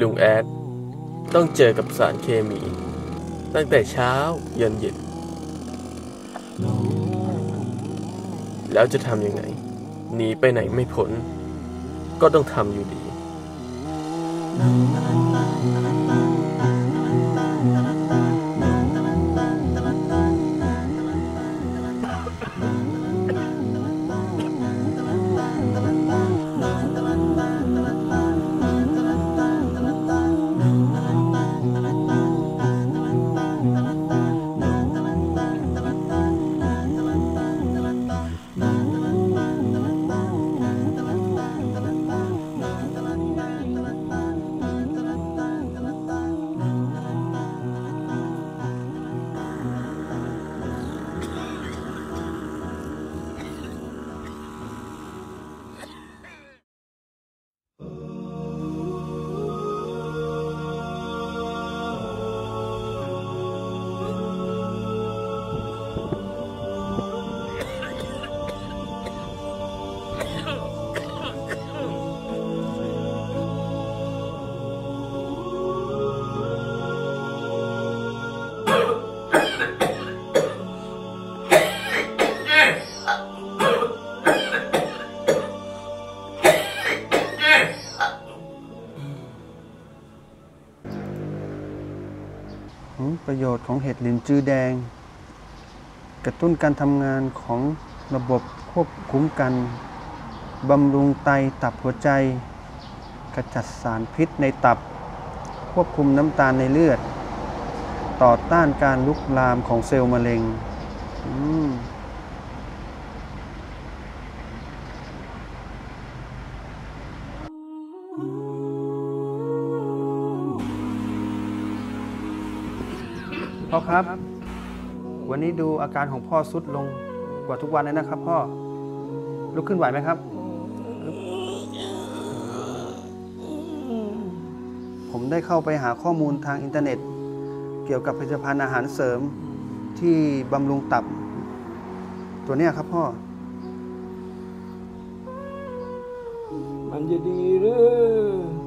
ลุงแอด ต้องเจอกับสารเคมี ตั้งแต่เช้ายันเย็น แล้วจะทำยังไง หนีไปไหนไม่พ้น ก็ต้องทำอยู่ดี ประโยชน์ของเห็ดลินจือแดง กระตุ้นการทำงานของระบบควบคุมกันบำรุงไตตับหัวใจ กระจัดสารพิษในตับ ควบคุมน้ำตาลในเลือด ต่อต้านการลุกลามของเซลล์มะเร็ง อืม พ่อครับ วันนี้ดูอาการของพ่อสุดลงกว่าทุกวันเลยนะครับ พ่อลุกขึ้นไหวไหมครับ ผมได้เข้าไปหาข้อมูลทางอินเทอร์เน็ต เกี่ยวกับผลิตภัณฑ์อาหารเสริมที่บำรุงตับ ตัวเนี้ยครับพ่อ มันจะดีหรือ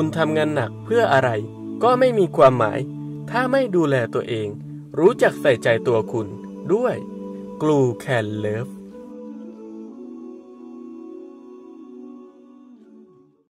คุณทำงานหนักเพื่ออะไร ก็ไม่มีความหมาย ถ้าไม่ดูแลตัวเอง รู้จักใส่ใจตัวคุณด้วยกลูแคนเลิฟ